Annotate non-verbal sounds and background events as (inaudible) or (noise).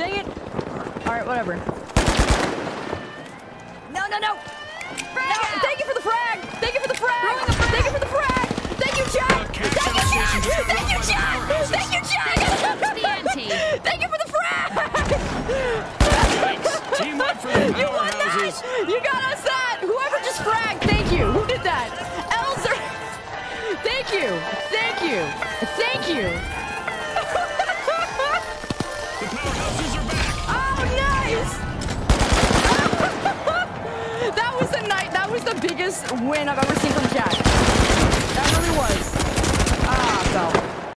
Dang it. All right, whatever. No, no, no. No, thank you for the frag. Thank you for the frag. Thank you for the frag. Thank you, Chad. Okay, Thank you, Chad. conversation Thank you, destroyed by the Chad. Thank you, Chad. Up to the ante. (laughs) Thank you for the frag. Thanks. Team up for the You won powerhouses. that. You got us that. Whoever just fragged, thank you. Who did that? Elzer. Thank you. Thank you. Thank you. Powerhouses are back. Oh, nice! (laughs) that was the night. That was the biggest win I've ever seen from Jack.